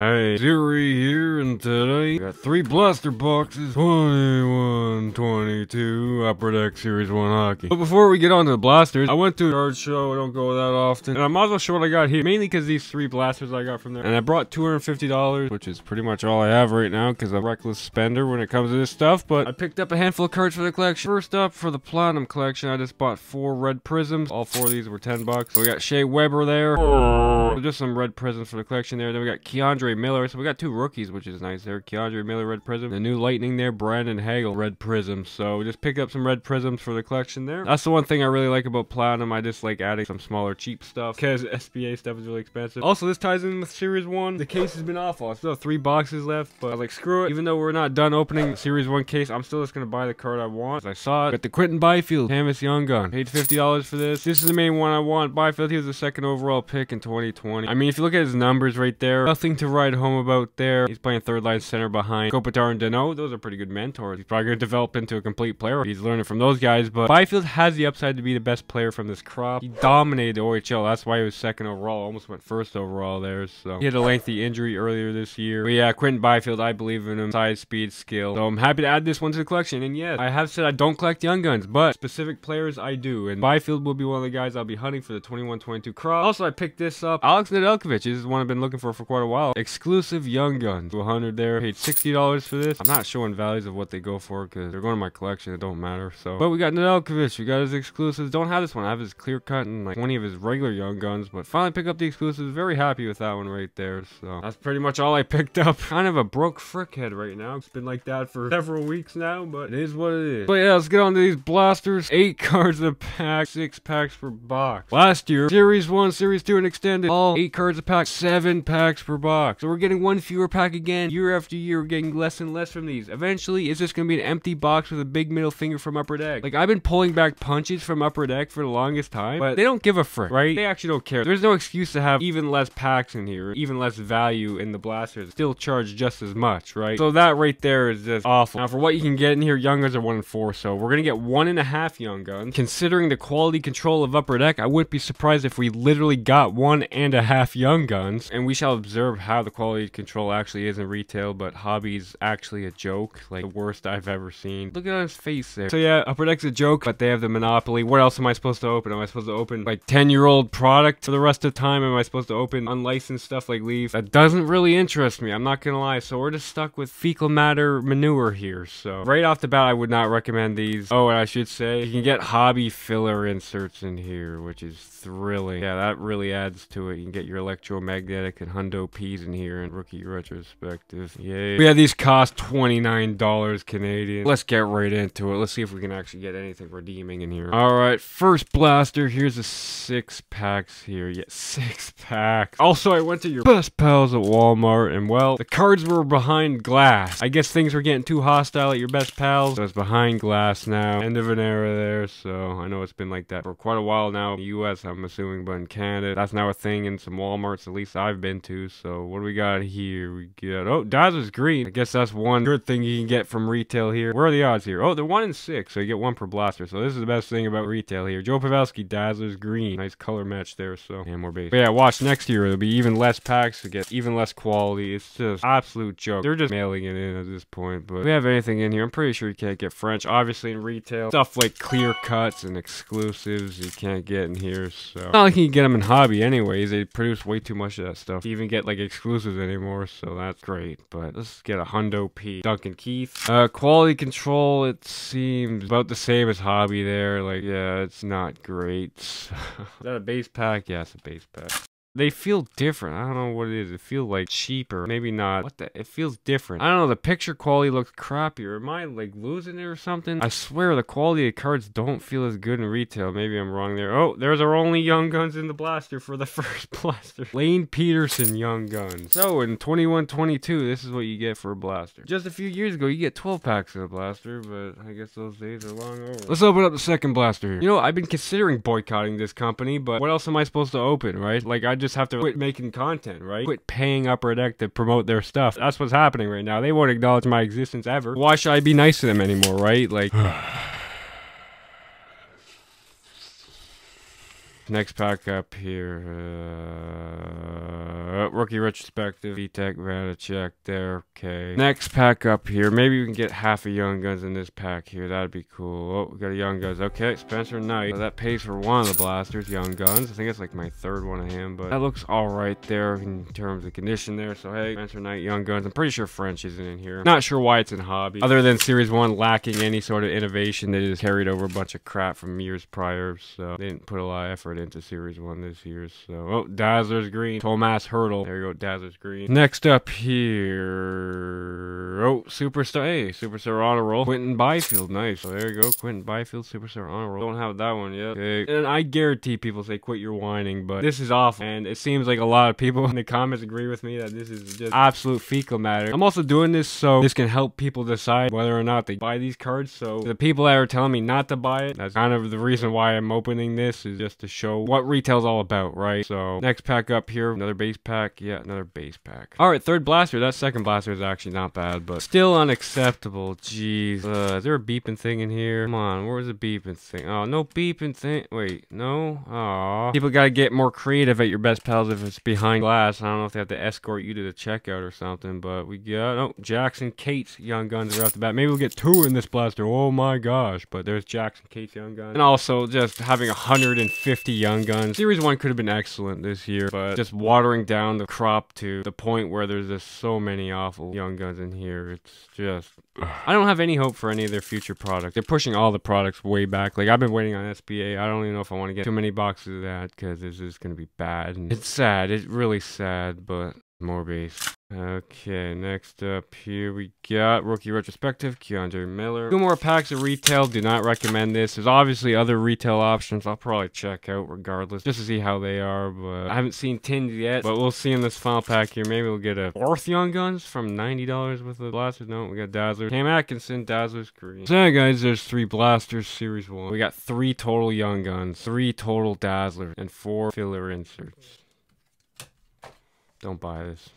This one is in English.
Hey, zeeree today we got three blaster boxes 21, 22, Upper Deck Series 1 hockey. But before we get on to the blasters, I went to a card show, I don't go that often, and I might as well show what I got here, mainly because these three blasters I got from there. And I brought $250, which is pretty much all I have right now, because I'm a reckless spender when it comes to this stuff, but I picked up a handful of cards for the collection. First up, for the Platinum collection, I just bought four red prisms. All four of these were 10 bucks. So we got Shea Weber there. So just some red prisms for the collection there. Then we got K'Andre Miller. So we got two rookies, which is nice there. K'Andre Miller, red prism. The new Lightning there, Brandon Hagel, red prism. So just pick up some red prisms for the collection there. That's the one thing I really like about Platinum. I just like adding some smaller cheap stuff because SPA stuff is really expensive. Also, this ties in with Series 1. The case has been awful. I still have three boxes left, but I was like, screw it. Even though we're not done opening Series 1 case, I'm still just going to buy the card I want. I saw it. Got the Quinton Byfield, Canvas Young Gun. Paid $50 for this. This is the main one I want. Byfield, he was the second overall pick in 2020. I mean, if you look at his numbers right there, nothing to write home about there. He's playing third line center behind Kopitar and Danault. Those are pretty good mentors. He's probably going to develop into a complete player. He's learning from those guys, but Byfield has the upside to be the best player from this crop. He dominated the OHL. That's why he was second overall. Almost went first overall there. So he had a lengthy injury earlier this year. But yeah, Quinton Byfield, I believe in him. Size, speed, skill. So I'm happy to add this one to the collection. And yes, I have said I don't collect young guns, but specific players I do. And Byfield will be one of the guys I'll be hunting for the 21-22 crop. Also, I picked this up. Alex Nedeljkovic. This is one I've been looking for for quite a while. Exclusive young guns. 100 there. Paid $60 for this. I'm not showing values of what they go for because they're going to my collection. It don't matter. So, but we got Nedeljkovic. We got his exclusives. Don't have this one. I have his clear cut and like 20 of his regular young guns. But finally pick up the exclusives. Very happy with that one right there. So that's pretty much all I picked up. Kind of a broke frick head right now. It's been like that for several weeks now, but it is what it is. But yeah, let's get on to these blasters. Eight cards a pack, six packs per box. Last year, Series 1, Series 2, and Extended, all eight cards a pack, seven packs per box. So we're getting one fewer pack again. Year after year, we're getting less and less from these. Eventually, it's just going to be an empty box with a big middle finger from Upper Deck. Like, I've been pulling back punches from Upper Deck for the longest time, but they don't give a frick, right? They actually don't care. There's no excuse to have even less packs in here, even less value in the blasters. Still charge just as much, right? So that right there is just awful. Now, for what you can get in here, young guns are 1 and 4, so we're going to get one and a half young guns. Considering the quality control of Upper Deck, I wouldn't be surprised if we literally got one and a half young guns, and we shall observe how the quality control actually is in retail, but hobby's actually a joke, like the worst I've ever seen. Look at his face there. So yeah, Upper Deck's a joke, but they have the monopoly. What else am I supposed to open? Am I supposed to open like 10 year old product for the rest of the time? Am I supposed to open unlicensed stuff like Leaf? That doesn't really interest me, I'm not gonna lie. So we're just stuck with fecal matter manure here. So right off the bat, I would not recommend these. Oh, and I should say, you can get hobby filler inserts in here, which is thrilling. Yeah, that really adds to it. You can get your electromagnetic and hundo P's in here and rookie retrospective. Yay. Yeah, these cost $29 Canadian. Let's get right into it. Let's see if we can actually get anything redeeming in here. All right, first blaster. Here's a six packs here. Yeah, six packs. Also, I went to your best pals at Walmart, and well, the cards were behind glass. I guess things were getting too hostile at your best pals. So it's behind glass now. End of an era there. So I know it's been like that for quite a while now. In the U.S., I'm assuming, but in Canada, that's now a thing in some Walmarts, at least I've been to. So what do we got here? We got oh, Dazzler's green. I guess that's one good thing you can get from retail here. Where are the odds here? Oh, they're one in six, so you get one per blaster. So this is the best thing about retail here. Joe Pavelski, Dazzler's green. Nice color match there. So and more base. But yeah, watch next year. It'll be even less packs to get even less quality. It's just absolute joke. They're just mailing it in at this point. But we have anything in here, I'm pretty sure you can't get French. Obviously in retail, stuff like clear cuts and exclusives you can't get in here. So not like you can get them in hobby anyways. They produce way too much of that stuff. You even get like exclusives anymore. So that's great. But let's get a Hundo P. Duncan Keith. Uh, quality control, it seems about the same as hobby there. Like, yeah, it's not great. is that a base pack? Yeah, it's a base pack. They feel different. I don't know what it is. It feels like cheaper. Maybe not. What the? It feels different. I don't know. The picture quality looks crappier. Am I like losing it or something? I swear the quality of cards don't feel as good in retail. Maybe I'm wrong there. Oh, there's our only young guns in the blaster for the first blaster. Lane Pederson young guns. So in 21-22, this is what you get for a blaster. Just a few years ago, you get 12 packs of a blaster, but I guess those days are long over. Let's open up the second blaster here. You know, I've been considering boycotting this company, but what else am I supposed to open, right? Like, I just have to quit making content, right? Quit paying Upper Deck to promote their stuff. That's what's happening right now. They won't acknowledge my existence ever. Why should I be nice to them anymore, right? Like... Next pack up here. Uh, Uh, rookie retrospective. Vitek Vanecek there. Okay. Next pack up here. Maybe we can get half a Young Guns in this pack here. That'd be cool. Oh, we got a Young Guns. Okay, Spencer Knight. that pays for one of the blasters. Young Guns. I think it's like my third one of him, but that looks all right there in terms of condition there. So hey, Spencer Knight, Young Guns. I'm pretty sure French isn't in here. Not sure why it's in hobby. Other than Series 1 lacking any sort of innovation, they just carried over a bunch of crap from years prior. So they didn't put a lot of effort into Series 1 this year. So, oh, Dazzler's green. Tomas There you go, Dazzler's green. Next up here. Oh, Superstar. Hey, Superstar Honor Roll. Quinton Byfield. Nice. So there you go, Quinton Byfield, Superstar Honor Roll. Don't have that one yet. Okay. And I guarantee people say quit your whining, but this is awful. And it seems like a lot of people in the comments agree with me that this is just absolute fecal matter. I'm also doing this so this can help people decide whether or not they buy these cards. So the people that are telling me not to buy it, that's kind of the reason why I'm opening this is just to show what retail's all about, right? So next pack up here, another base pack. Yeah, another base pack. All right, third blaster. That second blaster is actually not bad, but still unacceptable. Jeez. Uh, is there a beeping thing in here? Come on, where's the beeping thing? Oh, no beeping thing. Wait, no? Aw. People gotta get more creative at your best pals if it's behind glass. I don't know if they have to escort you to the checkout or something, but we got, oh, Jackson Cates Young Guns right off the bat. Maybe we'll get two in this blaster. Oh my gosh. But there's Jackson Cates Young Guns. And also just having 150 Young Guns. Series 1 could have been excellent this year, but just watering down the crop to the point where there's just so many awful Young Guns in here. It's just... I don't have any hope for any of their future products. They're pushing all the products way back. Like, I've been waiting on SPA. I don't even know if I want to get too many boxes of that because this is going to be bad. And it's sad. It's really sad, but more base. Okay, next up here we got Rookie Retrospective, K'Andre Miller. Two more packs of retail, do not recommend this. There's obviously other retail options I'll probably check out regardless, just to see how they are, but I haven't seen tins yet, but we'll see in this final pack here. Maybe we'll get a fourth Young Guns from $90 with the blasters. No, we got Dazzler. Cam Atkinson, Dazzler's green. So yeah, guys, there's three blasters, series one. We got three total Young Guns, three total Dazzlers, and four filler inserts. Don't buy this.